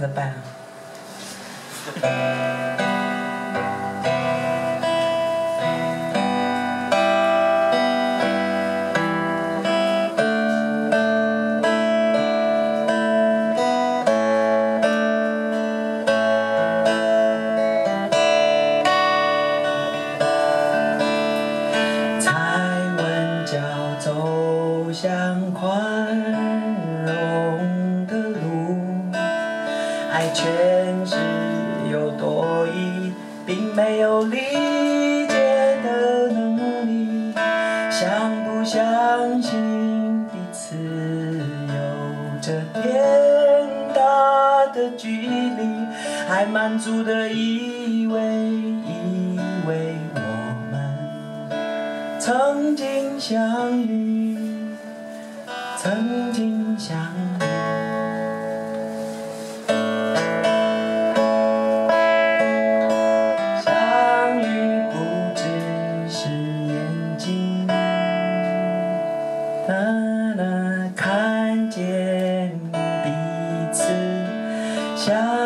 着办。爱全是有多疑，并没有理解的能力，相不相信彼此有着天大的距离，还满足的以为以为我们曾经相遇，曾经相遇。child.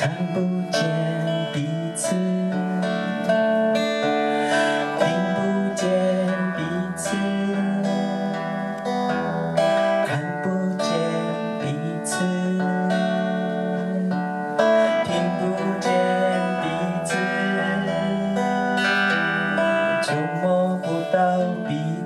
看不见彼此，听不见彼此，看不见彼此，听不见彼此。触摸不到彼此。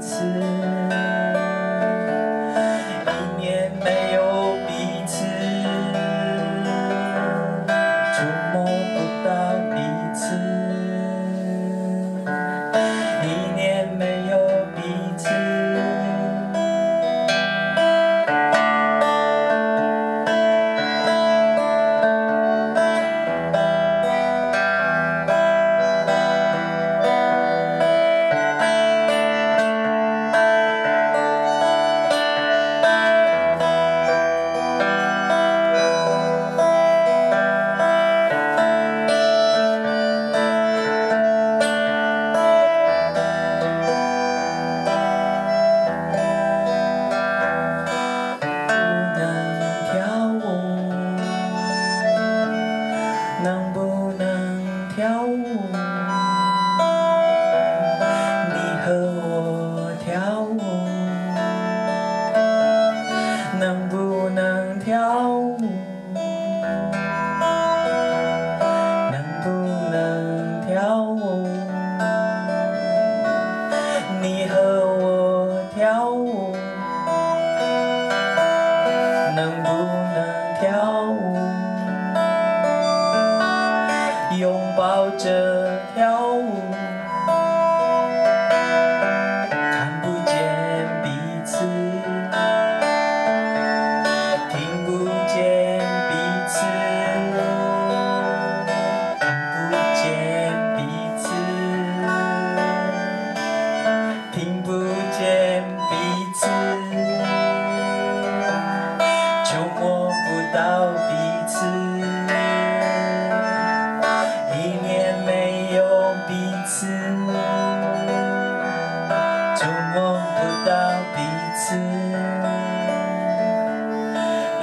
chơi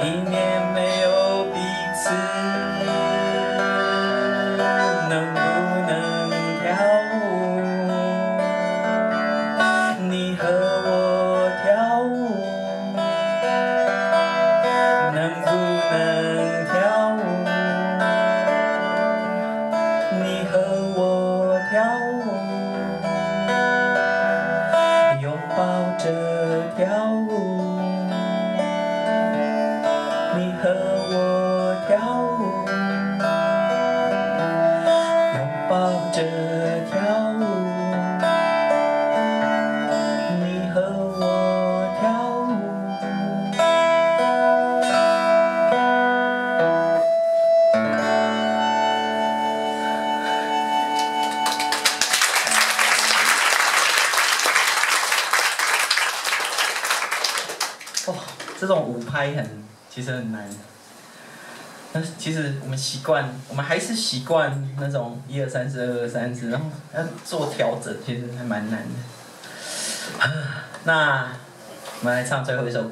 一年没有彼此能不能跳舞？你和我跳舞能不能跳舞你和我跳舞。这种五拍很其实很难。但是其实我们习惯，我们还是习惯那种一二三四二二三四，然后要做调整，其实还蛮难的。那我们来唱最后一首歌。